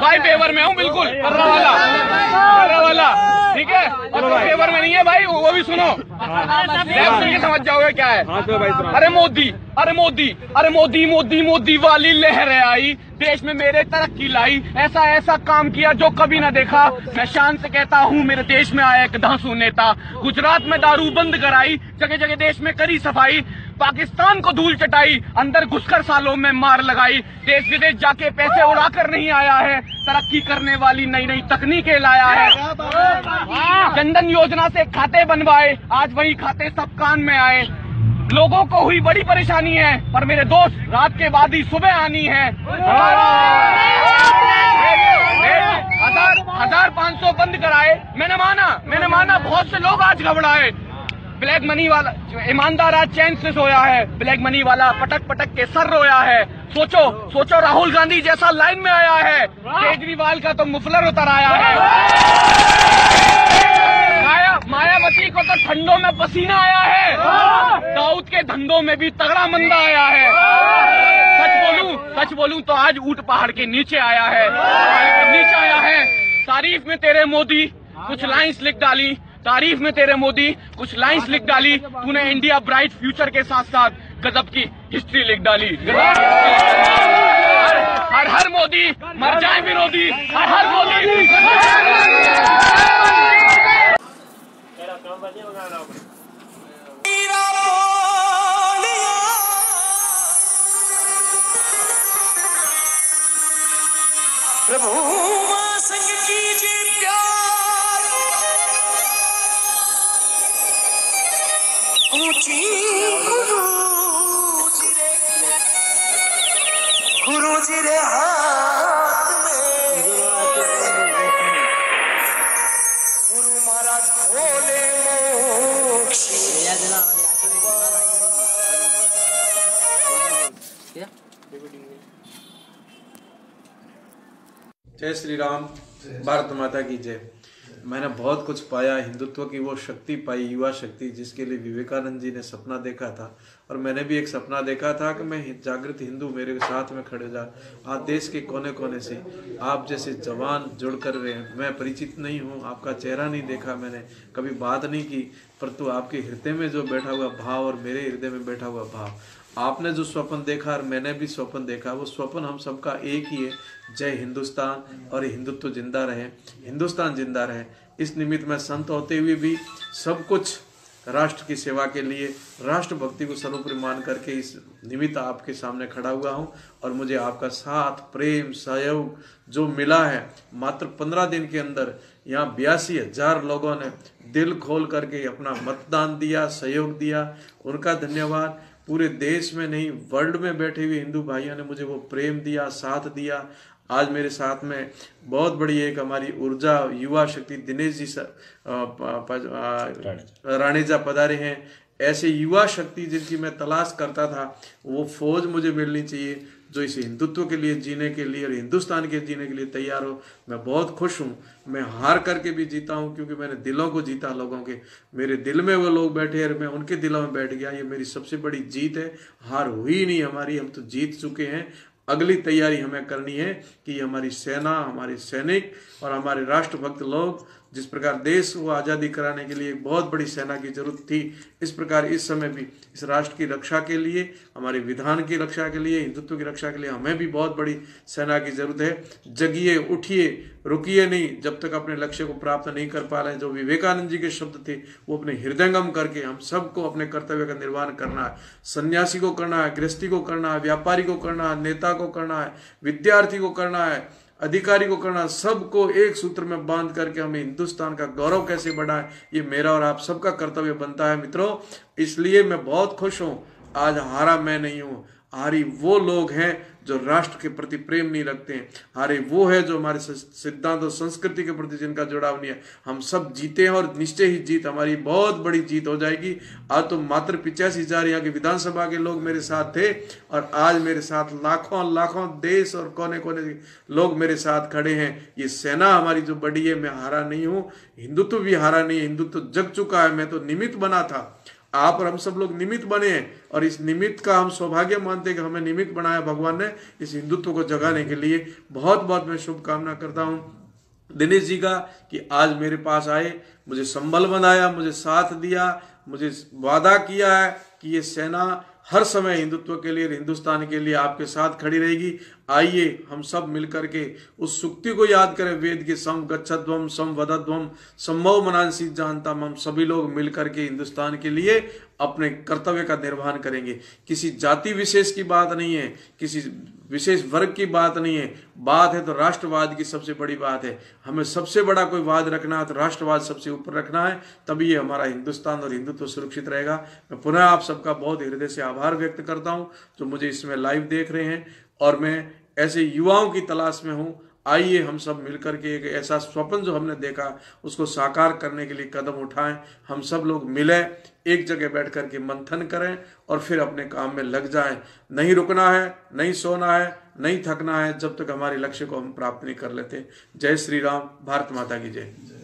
भाई पेवर में हूँ बिल्कुल। वाला वाला ठीक है? और पेवर में नहीं है भाई वो भी सुनो। समझ जाओगे क्या है? अरे मोदी अरे मोदी अरे मोदी मोदी मोदी वाली लहर आई। देश में मेरे तरक्की लाई। ऐसा ऐसा काम किया जो कभी ना देखा। मैं शान से कहता हूँ मेरे देश में आया एक धांसू नेता। गुजरात में दारू बंद कराई। जगह जगह देश में करी सफ़ाई। पाकिस्तान को धूल चटाई, अंदर घुसकर सालों में मार लगाई। देश विदेश जाके पैसे उड़ाकर नहीं आया है। तरक्की करने वाली नई नई तकनीकें लाया है। जनधन योजना से खाते बनवाए। आज वही खाते सब कान में आए। लोगों को हुई बड़ी परेशानी है, पर मेरे दोस्त, रात के बाद ही सुबह आनी है। हज़ार हज़ार पाँच सौ बंद कराए। मैंने माना मैंने माना, बहुत से लोग आज घबराए। ब्लैक मनी वाला ईमानदार आज चैन से सोया है, ब्लैक मनी वाला पटक पटक के सर रोया है। सोचो सोचो राहुल गांधी जैसा लाइन में आया है। केजरीवाल का तो मुफलर उतर आया है। माया, मायावती को तो ठंडों में पसीना आया है। दाऊद के धंधों में भी तगड़ा मंदा आया है। सच बोलूँ सच बोलूँ तो आज ऊट पहाड़ के नीचे आया है। नीचे आया है। तारीफ़ में तेरे मोदी, कुछ लाइंस लिख डाली। तारीफ़ में तेरे मोदी, कुछ लाइंस लिख डाली, तूने इंडिया ब्राइट फ्यूचर के साथ साथ गजब की हिस्ट्री लिख डाली। हर हर हर मोदी मर जाए विरोधी। हर हर मोदी प्रभु ऊँची गुरु रे। गुरु रे हाथ में। गुरु महाराज खोले जय श्री राम भारत माता की जय। मैंने बहुत कुछ पाया, हिंदुत्व की वो शक्ति पाई, युवा शक्ति, जिसके लिए विवेकानंद जी ने सपना देखा था। और मैंने भी एक सपना देखा था कि मैं जागृत हिंदू मेरे साथ में खड़े जा आज देश के कोने कोने से, आप जैसे जवान जुड़ कर रहे हैं। मैं परिचित नहीं हूँ, आपका चेहरा नहीं देखा मैंने, कभी बात नहीं की, परंतु आपके हृदय में जो बैठा हुआ भाव और मेरे हृदय में बैठा हुआ भाव आपने जो स्वप्न देखा और मैंने भी स्वप्न देखा, वो स्वप्न हम सबका एक ही है। जय हिंदुस्तान और हिंदुत्व ज़िंदा रहे। हिंदुस्तान ज़िंदा रहे। इस निमित्त में संत होते हुए भी सब कुछ राष्ट्र की सेवा के लिए राष्ट्र भक्ति को सर्वोपरि मान करके इस निमित्त आपके सामने खड़ा हुआ हूँ और मुझे आपका साथ, प्रेम, सहयोग जो मिला है, मात्र पंद्रह दिन के अंदर यहाँ बयासी हज़ार लोगों ने दिल खोल करके अपना मतदान दिया, सहयोग दिया। उनका धन्यवाद। पूरे देश में नहीं वर्ल्ड में बैठे हुए हिंदू भाइयों ने मुझे वो प्रेम दिया साथ दिया। आज मेरे साथ में बहुत बड़ी एक हमारी ऊर्जा युवा शक्ति दिनेश जी राणेजा पधारे हैं। ऐसे युवा शक्ति जिनकी मैं तलाश करता था, वो फौज मुझे मिलनी चाहिए, जो इस हिंदुत्व के लिए जीने के लिए और हिंदुस्तान के जीने के लिए तैयार हो। मैं बहुत खुश हूँ। मैं हार करके भी जीता हूँ, क्योंकि मैंने दिलों को जीता लोगों के। मेरे दिल में वो लोग बैठे और मैं उनके दिलों में बैठ गया। ये मेरी सबसे बड़ी जीत है। हार हुई नहीं हमारी। हम तो जीत चुके हैं। अगली तैयारी हमें करनी है कि हमारी सेना, हमारे सैनिक और हमारे राष्ट्रभक्त लोग जिस प्रकार देश को आज़ादी कराने के लिए एक बहुत बड़ी सेना की ज़रूरत थी, इस प्रकार इस समय भी इस राष्ट्र की रक्षा के लिए, हमारे विधान की रक्षा के लिए, हिंदुत्व की रक्षा के लिए हमें भी बहुत बड़ी सेना की ज़रूरत है। जगिए, उठिए, रुकिए नहीं, जब तक अपने लक्ष्य को प्राप्त नहीं कर पा रहे हैं। जो विवेकानंद जी के शब्द थे, वो अपने हृदयंगम करके हम सबको अपने कर्तव्य का निर्वहन करना है। सन्यासी को करना है, गृहस्थी को करना है, व्यापारी को करना है, नेता को करना है, विद्यार्थी को करना है अधिकारी को करना, सबको एक सूत्र में बाँध करके हमें हिंदुस्तान का गौरव कैसे बढ़ाएँ, ये मेरा और आप सबका कर्तव्य बनता है मित्रों। इसलिए मैं बहुत खुश हूँ। आज हारा मैं नहीं हूँ। हारी वो लोग हैं जो राष्ट्र के प्रति प्रेम नहीं रखते हैं। हारे वो है जो हमारे सिद्धांत और संस्कृति के प्रति जिनका जुड़ाव नहीं है। हम सब जीते हैं और निश्चय ही जीत, हमारी बहुत बड़ी जीत हो जाएगी। आज तो मात्र पिचासी हज़ार यहाँ के विधानसभा के लोग मेरे साथ थे और आज मेरे साथ लाखों लाखों देश और कोने कोने लोग मेरे साथ खड़े हैं। ये सेना हमारी जो बड़ी है, मैं हारा नहीं हूँ। हिंदुत्व भी हारा नहीं है। हिंदुत्व जग चुका है। मैं तो निमित्त बना था। आप और हम सब लोग निमित्त बने हैं और इस निमित्त का हम सौभाग्य मानते हैं कि हमें निमित्त बनाया भगवान ने इस हिंदुत्व को जगाने के लिए। बहुत बहुत मैं शुभकामना करता हूँ दिनेश जी का कि आज मेरे पास आए, मुझे संबल बनाया, मुझे साथ दिया, मुझे वादा किया है कि ये सेना हर समय हिंदुत्व के लिए हिंदुस्तान के लिए आपके साथ खड़ी रहेगी। आइए, हम सब मिलकर के उस सुक्ति को याद करें। वेद के सम गच्छध्वम सम वदध्वम सम्भव मनांसी जानता हम सभी लोग मिलकर के हिंदुस्तान के लिए अपने कर्तव्य का निर्वहन करेंगे। किसी जाति विशेष की बात नहीं है, किसी विशेष वर्ग की बात नहीं है। बात है तो राष्ट्रवाद की सबसे बड़ी बात है। हमें सबसे बड़ा कोई वाद रखना है तो राष्ट्रवाद सबसे ऊपर रखना है, तभी ये हमारा हिंदुस्तान और हिंदुत्व तो सुरक्षित रहेगा। मैं पुनः आप सबका बहुत हृदय से आभार व्यक्त करता हूँ, जो मुझे इसमें लाइव देख रहे हैं। और मैं ऐसे युवाओं की तलाश में हूँ। आइए हम सब मिलकर के एक ऐसा स्वप्न जो हमने देखा, उसको साकार करने के लिए कदम उठाएँ। हम सब लोग मिलें, एक जगह बैठ कर के मंथन करें और फिर अपने काम में लग जाएँ। नहीं रुकना है, नहीं सोना है, नहीं थकना है, जब तक हमारे लक्ष्य को हम प्राप्त नहीं कर लेते। जय श्री राम, भारत माता की जय।